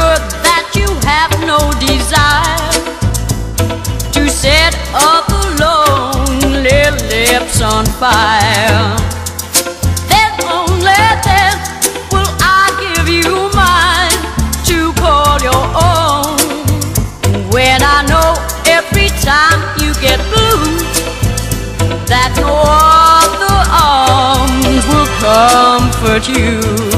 sure that you have no desire to set up a lonely lips on fire. Then only then will I give you mine to call your own. When I know every time you get blue, that no other arms will comfort you.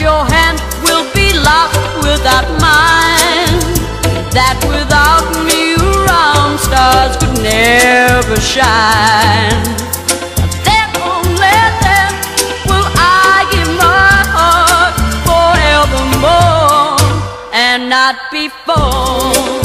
Your hand will be locked without mine, that without me round stars could never shine. Then only then will I give my heart forevermore and not before.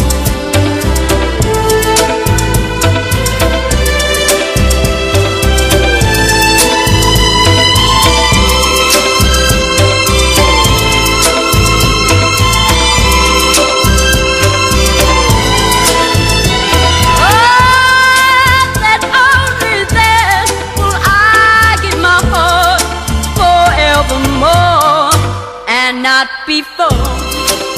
not before.